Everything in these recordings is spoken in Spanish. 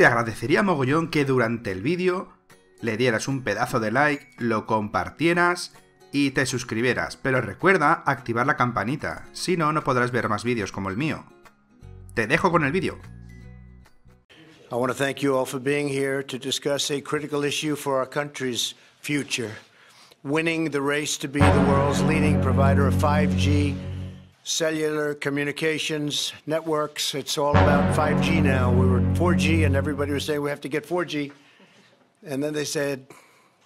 te agradecería mogollón que durante el vídeo le dieras un pedazo de like, lo compartieras y te suscribieras, pero recuerda activar la campanita, si no, no podrás ver más vídeos como el mío. Te dejo con el vídeo. I want to thank you all for being here to discuss a critical issue for our country's future. Winning the race to be the world's leading provider of 5G cellular communications networks. It's all about 5G now. We were 4G and everybody was saying we have to get 4G. And then they said,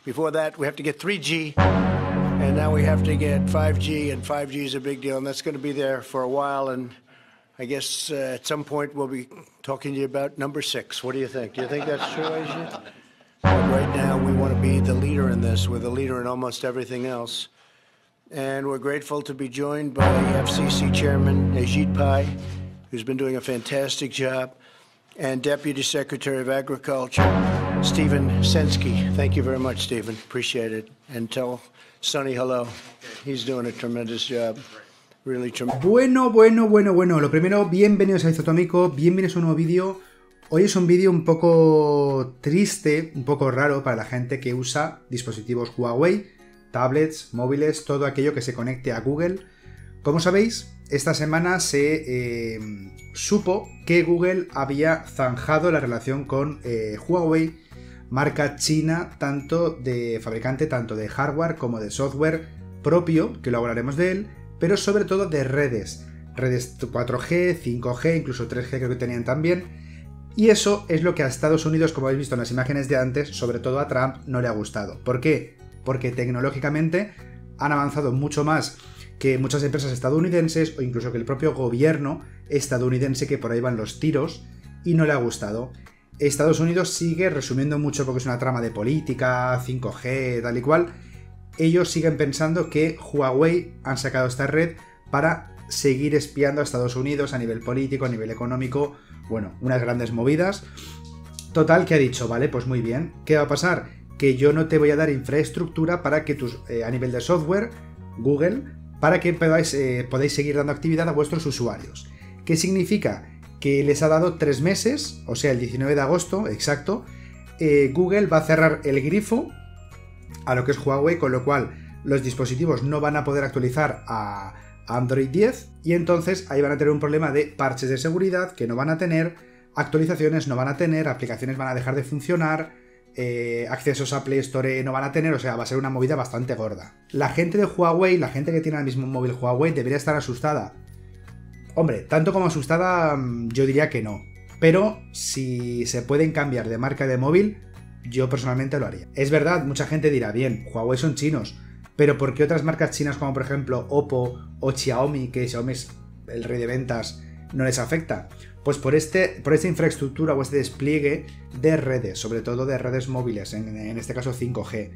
before that, we have to get 3G. And now we have to get 5G, and 5G is a big deal, and that's going to be there for a while. And I guess uh, at some point we'll be talking to you about number six. What do you think? Do you think that's true, Asia? But right now, we want to be the leader in this. We're the leader in almost everything else. And we're grateful to be joined by FCC Chairman Ajit Pai, who's been doing a fantastic job, and Deputy Secretary of Agriculture, Stephen Sensky. Thank you very much, Stephen. Appreciate it. And tell Sonny hello. He's doing a tremendous job. Really tremendous. Bueno, bueno, bueno, bueno. Lo primero, bienvenidos a Izotómico, bienvenidos a un nuevo vídeo. Hoy es un vídeo un poco triste, un poco raro para la gente que usa dispositivos Huawei, tablets, móviles, todo aquello que se conecte a Google. Como sabéis, esta semana se eh, supo que Google había zanjado la relación con eh, Huawei, marca china, tanto de fabricante tanto de hardware como de software propio, que lo hablaremos de él, pero sobre todo de redes. Redes 4G, 5G, incluso 3G creo que tenían también. Y eso es lo que a Estados Unidos, como habéis visto en las imágenes de antes, sobre todo a Trump, no le ha gustado. ¿Por qué? Porque tecnológicamente han avanzado mucho más que muchas empresas estadounidenses o incluso que el propio gobierno estadounidense que por ahí van los tiros y no le ha gustado. Estados Unidos sigue, resumiendo mucho porque es una trama de política, 5G, tal y cual, ellos siguen pensando que Huawei han sacado esta red para seguir espiando a Estados Unidos a nivel político, a nivel económico, bueno, unas grandes movidas. Total, que ha dicho, vale, pues muy bien, ¿qué va a pasar? Que yo no te voy a dar infraestructura para que tus, eh, a nivel de software, Google, para que podáis, eh, podáis seguir dando actividad a vuestros usuarios. ¿Qué significa? Que les ha dado tres meses, o sea, el 19 de agosto, exacto, eh, Google va a cerrar el grifo a lo que es Huawei, con lo cual los dispositivos no van a poder actualizar a Android 10 y entonces ahí van a tener un problema de parches de seguridad que no van a tener, actualizaciones no van a tener, aplicaciones van a dejar de funcionar, eh, accesos a Play Store no van a tener, o sea, va a ser una movida bastante gorda. La gente de Huawei, la gente que tiene el mismo móvil Huawei, debería estar asustada. Hombre, tanto como asustada, mm, yo diría que no. Pero si se pueden cambiar de marca de móvil, yo personalmente lo haría. Es verdad, mucha gente dirá, bien, Huawei son chinos, pero ¿por qué otras marcas chinas como por ejemplo Oppo o Xiaomi, que Xiaomi es el rey de ventas, no les afecta? Pues por, este, por esta infraestructura o este despliegue de redes, sobre todo de redes móviles, en, este caso 5G.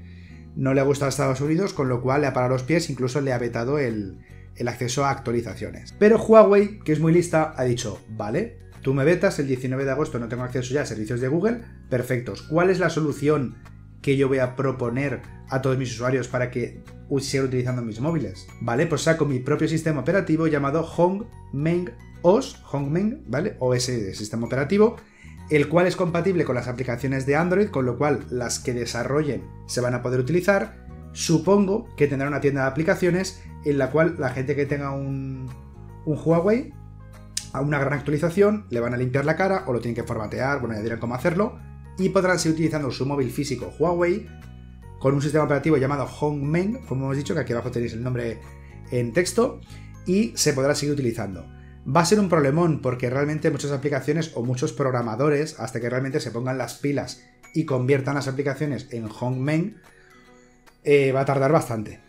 No le ha gustado a Estados Unidos, con lo cual le ha parado los pies, incluso le ha vetado el, acceso a actualizaciones. Pero Huawei, que es muy lista, ha dicho, vale, tú me vetas, el 19 de agosto no tengo acceso ya a servicios de Google, perfectos. ¿Cuál es la solución que yo voy a proponer a todos mis usuarios para que sigan utilizando mis móviles? Vale, pues saco mi propio sistema operativo llamado Hongmeng OS, Hongmeng, ¿vale? OS de sistema operativo, el cual es compatible con las aplicaciones de Android, con lo cual las que desarrollen se van a poder utilizar. Supongo que tendrá una tienda de aplicaciones en la cual la gente que tenga un, un Huawei a una gran actualización le van a limpiar la cara o lo tienen que formatear, bueno, ya dirán cómo hacerlo, y podrán seguir utilizando su móvil físico Huawei con un sistema operativo llamado Hongmeng, como hemos dicho, que aquí abajo tenéis el nombre en texto, y se podrá seguir utilizando. Va a ser un problemón porque realmente muchas aplicaciones o muchos programadores, hasta que realmente se pongan las pilas y conviertan las aplicaciones en Hongmeng, eh, va a tardar bastante.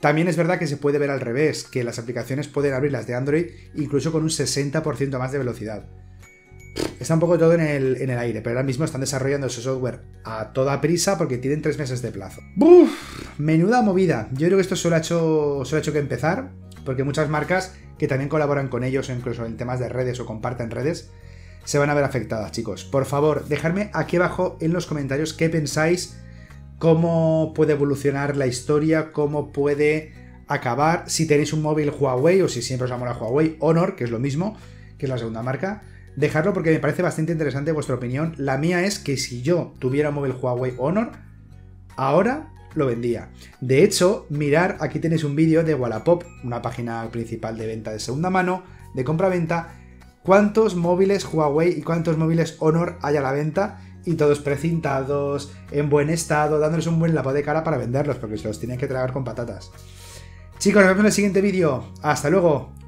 También es verdad que se puede ver al revés, que las aplicaciones pueden abrirlas de Android incluso con un 60% más de velocidad. Está un poco todo en el, aire, pero ahora mismo están desarrollando ese software a toda prisa porque tienen tres meses de plazo. ¡Buf! Menuda movida. Yo creo que esto solo ha hecho, solo ha hecho que empezar, porque muchas marcas que también colaboran con ellos, incluso en temas de redes o comparten redes, se van a ver afectadas, chicos. Por favor, dejadme aquí abajo en los comentarios qué pensáis, cómo puede evolucionar la historia, cómo puede acabar, si tenéis un móvil Huawei o si siempre os la Huawei, Honor, que es lo mismo, que es la segunda marca Dejarlo porque me parece bastante interesante vuestra opinión. La mía es que si yo tuviera un móvil Huawei Honor, ahora lo vendía. De hecho, mirar, aquí tenéis un vídeo de Wallapop, una página principal de venta de segunda mano, de compra-venta, cuántos móviles Huawei y cuántos móviles Honor hay a la venta y todos precintados, en buen estado, dándoles un buen lavado de cara para venderlos, porque se los tienen que tragar con patatas. Chicos, nos vemos en el siguiente vídeo. Hasta luego.